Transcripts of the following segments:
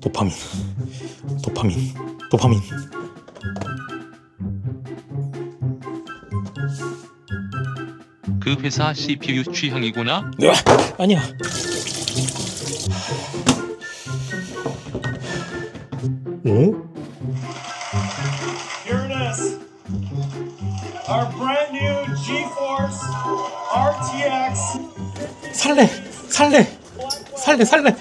도파민, 도파민, 도파민. 그 회사 CPU 취향이구나. 으아, 아니야. 살래, 살래.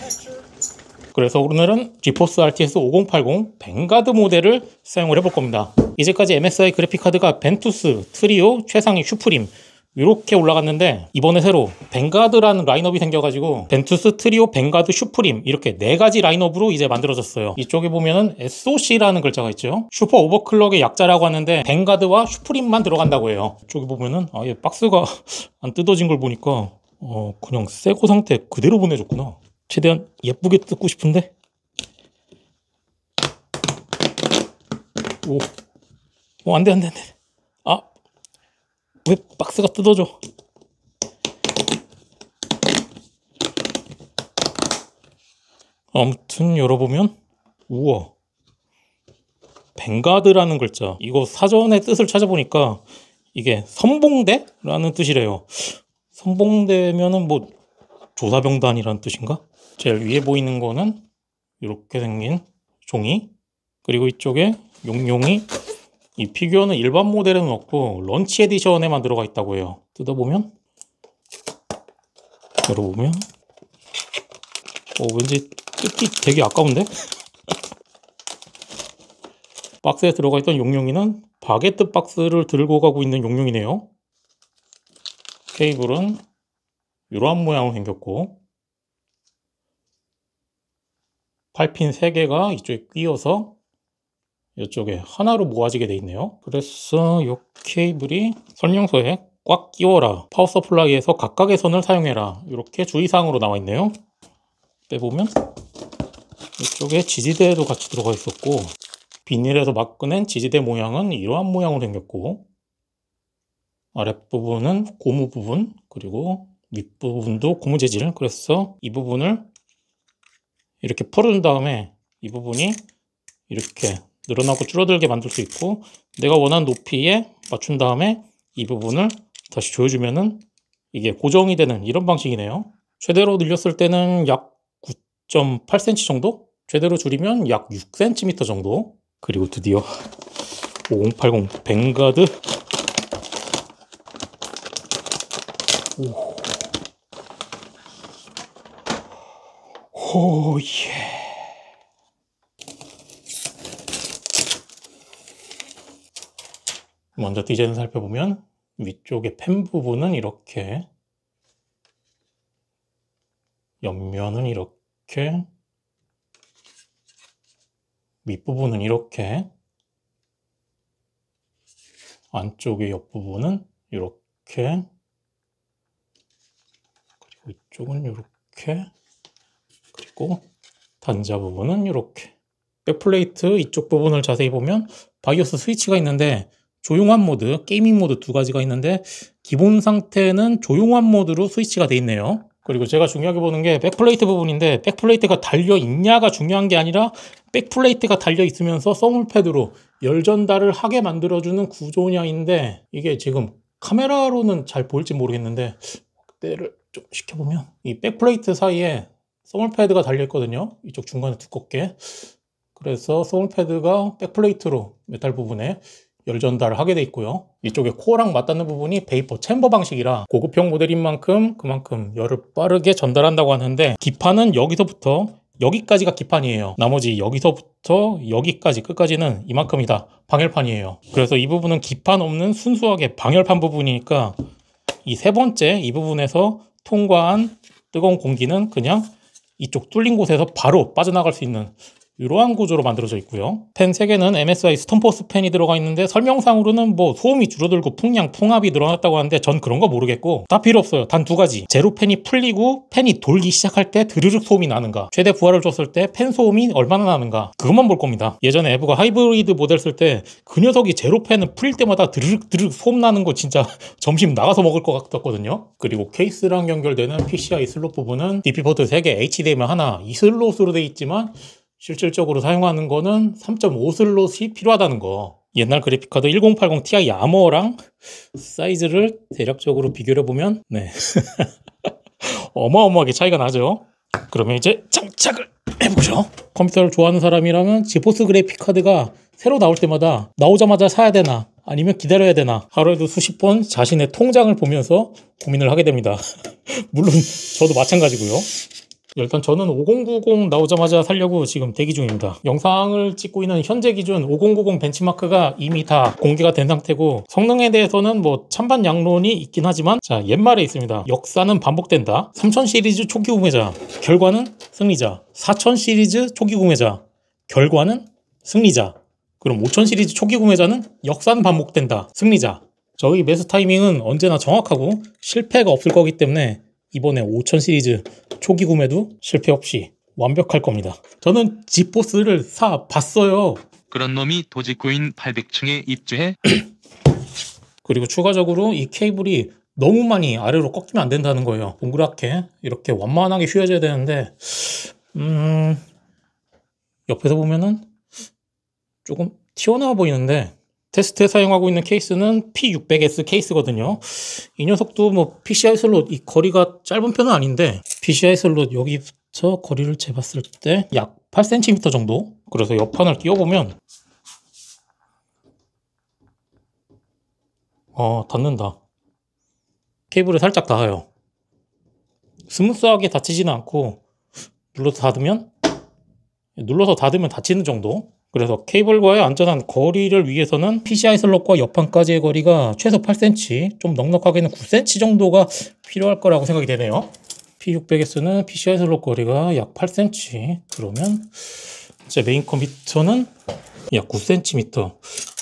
그래서 오늘은 GeForce RTX 5080 뱅가드 모델을 사용을 해볼 겁니다. 이제까지 MSI 그래픽카드가 벤투스, 트리오, 최상위, 슈프림 이렇게 올라갔는데 이번에 새로 뱅가드라는 라인업이 생겨가지고 벤투스, 트리오, 뱅가드, 슈프림 이렇게 네 가지 라인업으로 이제 만들어졌어요. 이쪽에 보면은 SOC라는 글자가 있죠. super overclock의 약자라고 하는데 뱅가드와 슈프림만 들어간다고 해요. 이쪽에 보면은 아예 박스가 안 뜯어진 걸 보니까 어 그냥 새고 상태 그대로 보내줬구나. 최대한 예쁘게 뜯고 싶은데? 오, 오 안 돼 안 돼 안 돼. 아 왜 박스가 뜯어져? 아무튼 열어보면 우와. 뱅가드라는 글자. 이거 사전의 뜻을 찾아보니까 이게 선봉대라는 뜻이래요 선봉대면은 뭐 조사병단이라는 뜻인가? 제일 위에 보이는 거는 이렇게 생긴 종이 그리고 이쪽에 용용이 이 피규어는 일반 모델에는 없고 launch edition에만 들어가 있다고 해요. 뜯어보면 열어보면 어 왠지 뜯기 되게 아까운데? 박스에 들어가 있던 용용이는 바게트 박스를 들고 가고 있는 용용이네요. 케이블은 이러한 모양으로 생겼고 8핀 3개가 이쪽에 끼어서 이쪽에 하나로 모아지게 돼 있네요. 그래서 이 케이블이 설명서에 꽉 끼워라. power supply에서 각각의 선을 사용해라. 이렇게 주의사항으로 나와 있네요. 빼보면 이쪽에 지지대도 같이 들어가 있었고 비닐에서 막 꺼낸 지지대 모양은 이러한 모양으로 생겼고 아랫부분은 고무 부분 그리고 윗부분도 고무 재질 그래서 이 부분을 이렇게 풀어준 다음에 이 부분이 이렇게 늘어나고 줄어들게 만들 수 있고 내가 원하는 높이에 맞춘 다음에 이 부분을 다시 조여주면은 이게 고정이 되는 이런 방식이네요. 최대로 늘렸을 때는 약 9.8cm 정도? 최대로 줄이면 약 6cm 정도. 그리고 드디어 5080 뱅가드 오. 오, 예. 먼저 디자인을 살펴보면 위쪽의 펜 부분은 이렇게 옆면은 이렇게 윗부분은 이렇게 안쪽의 옆부분은 이렇게 이쪽은 이렇게 그리고 단자 부분은 이렇게 backplate 이쪽 부분을 자세히 보면 BIOS 스위치가 있는데 조용한 모드, gaming 모드 두 가지가 있는데 기본 상태는 조용한 모드로 스위치가 돼 있네요. 그리고 제가 중요하게 보는 게 backplate 부분인데 backplate가 달려 있냐가 중요한 게 아니라 backplate가 달려 있으면서 thermal pad로 열 전달을 하게 만들어주는 구조냐인데 이게 지금 카메라로는 잘 보일지 모르겠는데 플래시를 좀 켜보면 이 backplate 사이에 thermal pad가 달려 있거든요. 이쪽 중간에 두껍게. 그래서 thermal pad가 backplate로 metal 부분에 열 전달을 하게 돼 있고요. 이쪽에 코어랑 맞닿는 부분이 vapor chamber 방식이라 고급형 모델인 만큼 그만큼 열을 빠르게 전달한다고 하는데 기판은 여기서부터 여기까지가 기판이에요. 나머지 여기서부터 여기까지 끝까지는 이만큼이다. 방열판이에요. 그래서 이 부분은 기판 없는 순수하게 방열판 부분이니까 이 세 번째 이 부분에서 통과한 뜨거운 공기는 그냥 이쪽 뚫린 곳에서 바로 빠져나갈 수 있는 이러한 구조로 만들어져 있고요. 팬 3개는 MSI StormForce 팬이 들어가 있는데 설명상으로는 뭐 소음이 줄어들고 풍량, 풍압이 늘어났다고 하는데 전 그런 거 모르겠고 다 필요 없어요. 단 두 가지. zero fan이 풀리고 팬이 돌기 시작할 때 드르륵 소음이 나는가. 최대 부하를 줬을 때 팬 소음이 얼마나 나는가. 그것만 볼 겁니다. 예전에 EVGA 하이브리드 모델 쓸 때 그 녀석이 zero fan을 풀릴 때마다 드르륵 드르륵 소음 나는 거 진짜 점심 나가서 먹을 것 같았거든요. 그리고 케이스랑 연결되는 PCI 슬롯 부분은 DP 포트 3개, HDMI 하나, 이 슬롯으로 돼 있지만 실질적으로 사용하는 거는 3.5 슬롯이 필요하다는 거. 옛날 그래픽카드 1080 Ti 아머랑 사이즈를 대략적으로 비교해 보면 네 어마어마하게 차이가 나죠. 그러면 이제 장착을 해보죠. 컴퓨터를 좋아하는 사람이라면 지포스 그래픽카드가 새로 나올 때마다 나오자마자 사야 되나 아니면 기다려야 되나 하루에도 수십 번 자신의 통장을 보면서 고민을 하게 됩니다. 물론 저도 마찬가지고요. 일단 저는 5090 나오자마자 살려고 지금 대기 중입니다. 영상을 찍고 있는 현재 기준 5090 벤치마크가 이미 다 공개가 된 상태고 성능에 대해서는 뭐 찬반 양론이 있긴 하지만 자 옛말에 있습니다. 역사는 반복된다. 3000 시리즈 초기 구매자 결과는 승리자. 4000 시리즈 초기 구매자 결과는 승리자. 그럼 5000 시리즈 초기 구매자는 역사는 반복된다. 승리자. 저희 매수 타이밍은 언제나 정확하고 실패가 없을 거기 때문에 이번에 5000 시리즈 초기 구매도 실패 없이 완벽할 겁니다. 저는 지포스를 사 봤어요. 그런 놈이 도지코인 800층에 입주해 그리고 추가적으로 이 케이블이 너무 많이 아래로 꺾이면 안 된다는 거예요. 동그랗게 이렇게 완만하게 휘어져야 되는데 음 옆에서 보면은 조금 튀어나와 보이는데 테스트에 사용하고 있는 케이스는 P600S 케이스거든요. 이 녀석도 뭐 PCI 슬롯 이 거리가 짧은 편은 아닌데 PCI 슬롯 여기부터 거리를 재봤을 때 약 8cm 정도. 그래서 옆판을 끼워보면 어 닿는다. 케이블에 살짝 닿아요. smooth하게 닫히지는 않고 눌러서 닫으면 눌러서 닫으면 닫히는 정도. 그래서 케이블과의 안전한 거리를 위해서는 PCI 슬롯과 옆판까지의 거리가 최소 8cm, 좀 넉넉하게는 9cm 정도가 필요할 거라고 생각이 되네요. P600S는 PCI 슬롯 거리가 약 8cm. 그러면 제 메인 컴퓨터는 약 9cm.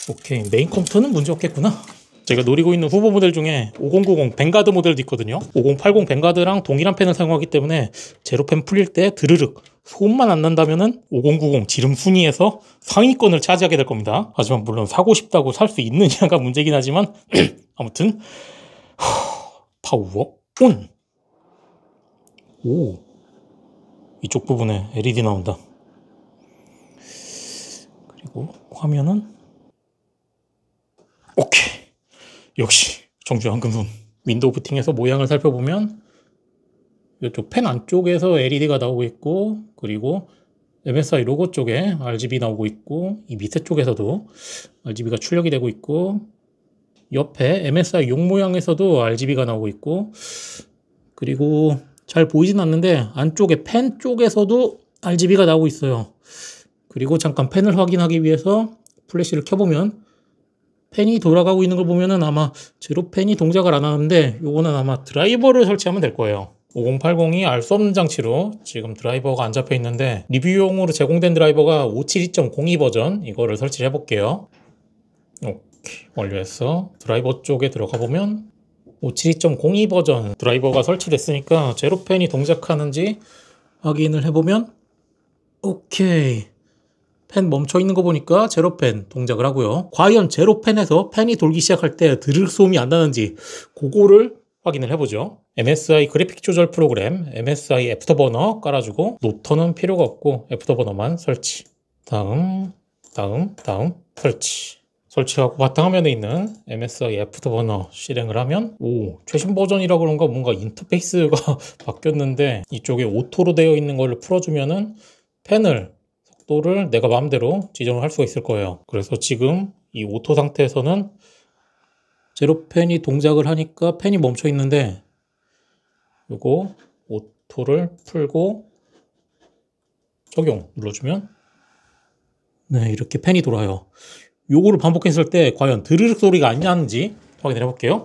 오케이, 메인 컴퓨터는 문제 없겠구나. 제가 노리고 있는 후보 모델 중에 5090 Vanguard 모델도 있거든요. 5080 Vanguard랑 동일한 팬을 사용하기 때문에 제로펜 풀릴 때 드르륵 소음만 안 난다면은 5090 지름 순위에서 상위권을 차지하게 될 겁니다. 하지만 물론 사고 싶다고 살 수 있느냐가 문제긴 하지만 아무튼 파워 온. 오 이쪽 부분에 LED 나온다. 그리고 화면은 오케이. 역시 정주 한금손 윈도우 부팅해서 모양을 살펴보면 이쪽 팬 안쪽에서 LED가 나오고 있고 그리고 MSI 로고 쪽에 RGB 나오고 있고 이 밑에 쪽에서도 RGB가 출력이 되고 있고 옆에 MSI 용 모양에서도 RGB가 나오고 있고 그리고 잘 보이진 않는데 안쪽에 팬 쪽에서도 RGB가 나오고 있어요. 그리고 잠깐 팬을 확인하기 위해서 플래시를 켜보면 펜이 돌아가고 있는 걸 보면은 아마 제로 펜이 동작을 안 하는데 요거는 아마 드라이버를 설치하면 될 거예요. 5080이 알 수 없는 장치로 지금 드라이버가 안 잡혀 있는데 리뷰용으로 제공된 드라이버가 572.02 버전 이거를 설치를 해볼게요. 오케이 완료해서 드라이버 쪽에 들어가 보면 572.02 버전 드라이버가 설치됐으니까 제로펜이 동작하는지 확인을 해보면 오케이 팬 멈춰 있는 거 보니까 zero fan 동작을 하고요. 과연 zero fan에서 팬이 돌기 시작할 때 드르륵 소음이 안 나는지 그거를 확인을 해보죠. MSI 그래픽 조절 프로그램 MSI Afterburner 깔아주고 노턴은 필요가 없고 Afterburner만 설치. 다음, 다음, 다음 설치. 설치하고 바탕화면에 있는 MSI Afterburner 실행을 하면 오 최신 버전이라 그런가 뭔가 인터페이스가 바뀌었는데 이쪽에 auto로 되어 있는 걸 풀어주면은 팬을 속도를 내가 마음대로 지정을 할 수가 있을 거예요. 그래서 지금 이 auto 상태에서는 zero fan이 동작을 하니까 팬이 멈춰 있는데 요거 auto를 풀고 적용 눌러주면 네 이렇게 팬이 돌아요. 요거를 반복했을 때 과연 드르륵 소리가 안 나는지 확인해 볼게요.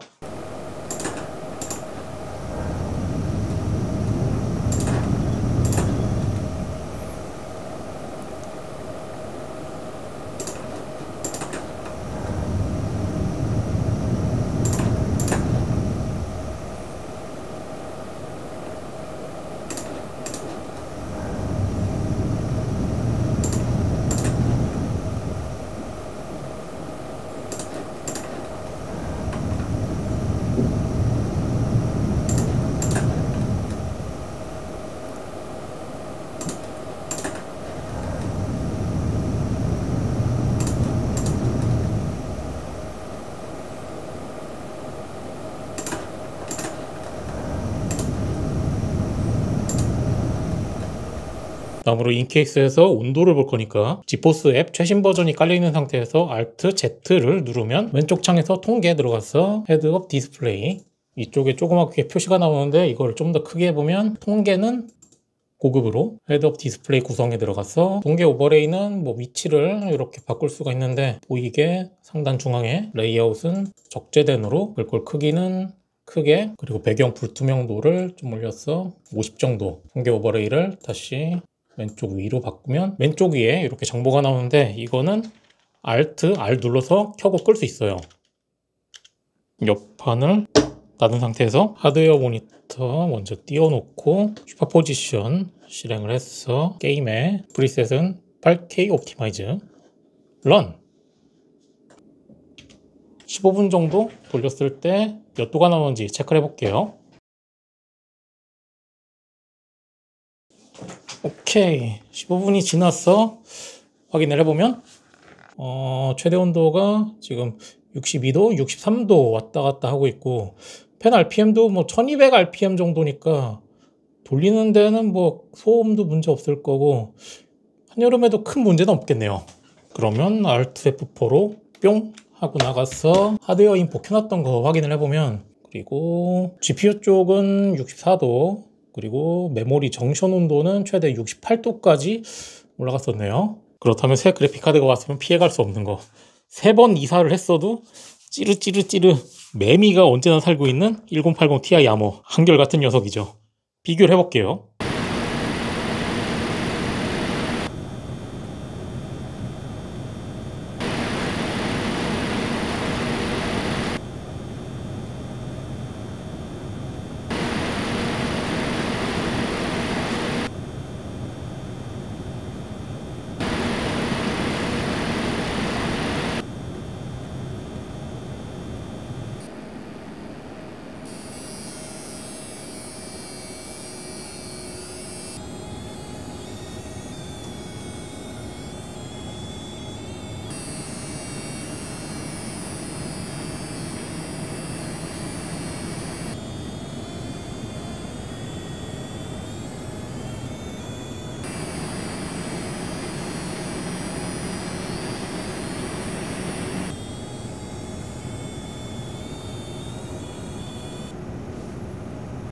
다음으로 in-case에서 온도를 볼 거니까 GeForce 앱 최신 버전이 깔려있는 상태에서 Alt Z를 누르면 왼쪽 창에서 통계 들어가서 head-up display 이쪽에 조그맣게 표시가 나오는데 이걸 좀 더 크게 해보면 통계는 고급으로 head-up display 구성에 들어가서 통계 overlay는 뭐 위치를 이렇게 바꿀 수가 있는데 보이게 상단 중앙에 레이아웃은 적재된으로 글꼴 크기는 크게 그리고 배경 불투명도를 좀 올려서 50 정도 통계 overlay를 다시 왼쪽 위로 바꾸면 왼쪽 위에 이렇게 정보가 나오는데 이거는 Alt R 눌러서 켜고 끌 수 있어요. 옆판을 닫은 상태에서 하드웨어 모니터 먼저 띄워놓고 Superposition 실행을 해서 게임의 프리셋은 8K 옵티마이즈 런. 15분 정도 돌렸을 때 몇 도가 나오는지 체크를 해볼게요 오케이 15분이 지났어 확인을 해보면 어, 최대 온도가 지금 62도, 63도 왔다 갔다 하고 있고 펜 RPM도 뭐 1200 RPM 정도니까 돌리는 데는 뭐 소음도 문제 없을 거고 한여름에도 큰 문제는 없겠네요. 그러면 Alt F4로 뿅 하고 나가서 하드웨어 인포 켜놨던 거 확인을 해보면 그리고 GPU 쪽은 64도 그리고 메모리 정션 온도는 최대 68도까지 올라갔었네요. 그렇다면 새 그래픽 카드가 왔으면 피해갈 수 없는 거. 세 번 이사를 했어도 찌르찌르찌르 매미가 언제나 살고 있는 1080 Ti 야모 한결같은 녀석이죠. 비교를 해볼게요.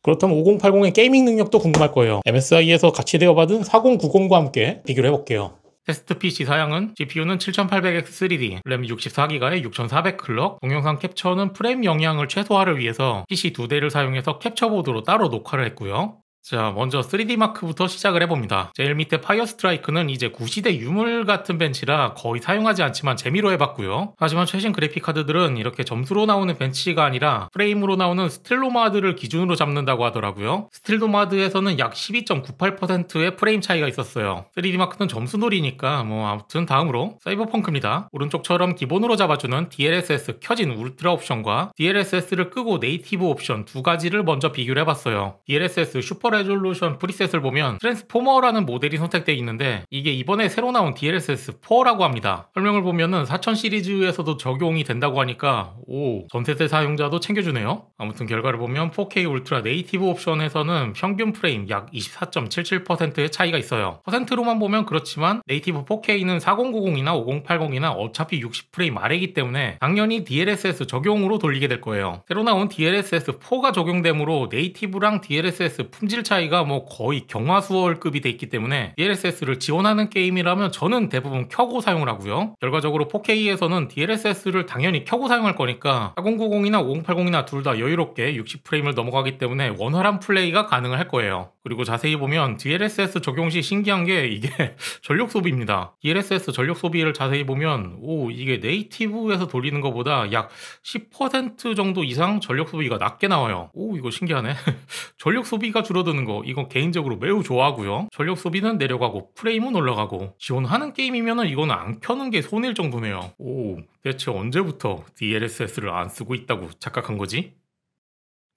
그렇다면 5080의 gaming 능력도 궁금할 거예요. MSI에서 같이 대여받은 4090과 함께 비교를 해볼게요. 테스트 PC 사양은 GPU는 7800X 3D, 램 64기가에 6400 클럭, 동영상 캡처는 프레임 영향을 최소화를 위해서 PC 두 대를 사용해서 캡처보드로 따로 녹화를 했고요. 자, 먼저 3DMark부터 시작을 해봅니다. 제일 밑에 Fire Strike는 이제 구시대 유물 같은 벤치라 거의 사용하지 않지만 재미로 해봤고요. 하지만 최신 그래픽 카드들은 이렇게 점수로 나오는 벤치가 아니라 프레임으로 나오는 Steel Nomad를 기준으로 잡는다고 하더라고요. Steel Nomad에서는 약 12.98%의 프레임 차이가 있었어요. 3DMark는 점수놀이니까 뭐 아무튼 다음으로 Cyberpunk입니다. 오른쪽처럼 기본으로 잡아주는 DLSS 켜진 울트라 옵션과 DLSS를 끄고 native 옵션 두 가지를 먼저 비교를 해봤어요. DLSS Super Resolution preset을 보면 Transformer라는 모델이 선택되어 있는데 이게 이번에 새로 나온 DLSS4라고 합니다. 설명을 보면은 4000 시리즈에서도 적용이 된다고 하니까 오 전세대 사용자도 챙겨주네요. 아무튼 결과를 보면 4K 울트라 native 옵션에서는 평균 프레임 약 24.77%의 차이가 있어요. 퍼센트로만 보면 그렇지만 native 4K는 4090이나 5080이나 어차피 60프레임 아래이기 때문에 당연히 DLSS 적용으로 돌리게 될 거예요. 새로 나온 DLSS4가 적용되므로 native랑 DLSS 품질 차이가 뭐 거의 경화수월급이 돼 있기 때문에 DLSS를 지원하는 게임이라면 저는 대부분 켜고 사용을 하고요. 결과적으로 4K에서는 DLSS를 당연히 켜고 사용할 거니까 4090이나 5080이나 둘 다 여유롭게 60프레임을 넘어가기 때문에 원활한 플레이가 가능을 할 거예요. 그리고 자세히 보면 DLSS 적용 시 신기한 게 이게 전력 소비입니다. DLSS 전력 소비를 자세히 보면 오 이게 네이티브에서 돌리는 것보다 약 10% 정도 이상 전력 소비가 낮게 나와요. 오 이거 신기하네. 전력 소비가 줄어 드는 거 이건 개인적으로 매우 좋아하고요. 전력 소비는 내려가고 프레임은 올라가고 지원하는 게임이면은 이거는 안 켜는 게 손해일 정도네요. 오 대체 언제부터 DLSS를 안 쓰고 있다고 착각한 거지?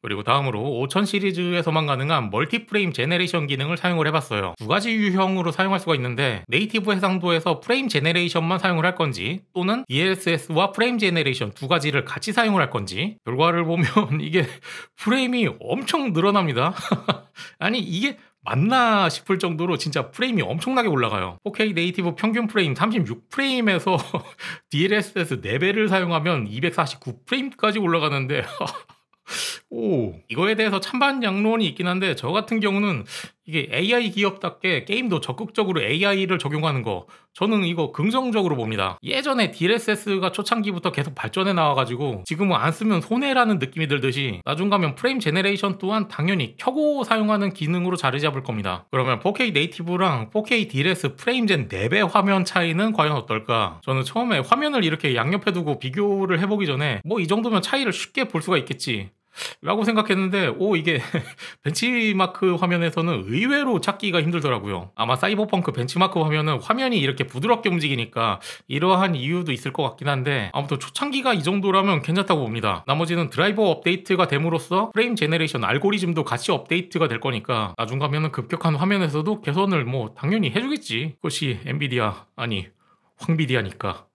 그리고 다음으로 5000 시리즈에서만 가능한 Multi Frame Generation 기능을 사용을 해봤어요. 두 가지 유형으로 사용할 수가 있는데 native 해상도에서 Frame Generation만 사용을 할 건지 또는 DLSS와 Frame Generation 두 가지를 같이 사용을 할 건지 결과를 보면 이게 프레임이 엄청 늘어납니다. 아니 이게 맞나 싶을 정도로 진짜 프레임이 엄청나게 올라가요. 4K native 평균 프레임 36프레임에서 DLSS 4배를 사용하면 249프레임까지 올라가는데 오. 이거에 대해서 찬반 양론이 있긴 한데 저 같은 경우는 이게 AI 기업답게 게임도 적극적으로 AI를 적용하는 거 저는 이거 긍정적으로 봅니다. 예전에 DLSS가 초창기부터 계속 발전해 나와가지고 지금은 안 쓰면 손해라는 느낌이 들듯이 나중 가면 프레임 제네레이션 또한 당연히 켜고 사용하는 기능으로 자리 잡을 겁니다. 그러면 4K 네이티브랑 4K DLS 프레임젠 4배 화면 차이는 과연 어떨까? 저는 처음에 화면을 이렇게 양옆에 두고 비교를 해보기 전에 뭐 이 정도면 차이를 쉽게 볼 수가 있겠지. 라고 생각했는데 오 이게 벤치마크 화면에서는 의외로 찾기가 힘들더라고요. 아마 사이버펑크 벤치마크 화면은 화면이 이렇게 부드럽게 움직이니까 이러한 이유도 있을 것 같긴 한데 아무튼 초창기가 이 정도라면 괜찮다고 봅니다. 나머지는 드라이버 업데이트가 됨으로써 Frame Generation 알고리즘도 같이 업데이트가 될 거니까 나중 가면은 급격한 화면에서도 개선을 뭐 당연히 해주겠지. 그것이 엔비디아 아니 황비디아니까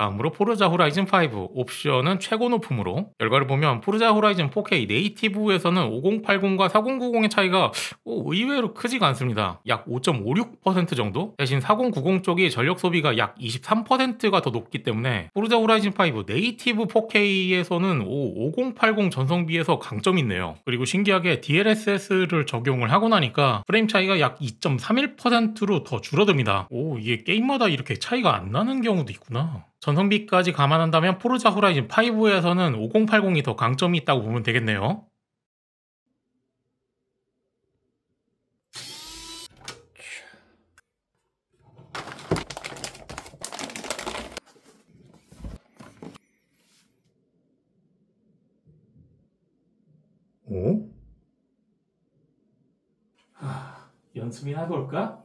다음으로 Forza Horizon 5 옵션은 최고 높음으로 결과를 보면 포르자 호라이즌 4K 네이티브에서는 5080과 4090의 차이가 오, 의외로 크지가 않습니다. 약 5.56% 정도? 대신 4090 쪽이 전력 소비가 약 23%가 더 높기 때문에 Forza Horizon 5 native 4K에서는 5080 전성비에서 강점이 있네요. 그리고 신기하게 DLSS를 적용을 하고 나니까 프레임 차이가 약 2.31%로 더 줄어듭니다. 오 이게 게임마다 이렇게 차이가 안 나는 경우도 있구나. 전성비까지 감안한다면 Forza Horizon 5에서는 5080이 더 강점이 있다고 보면 되겠네요. 오? 하, 연습이나 해볼까?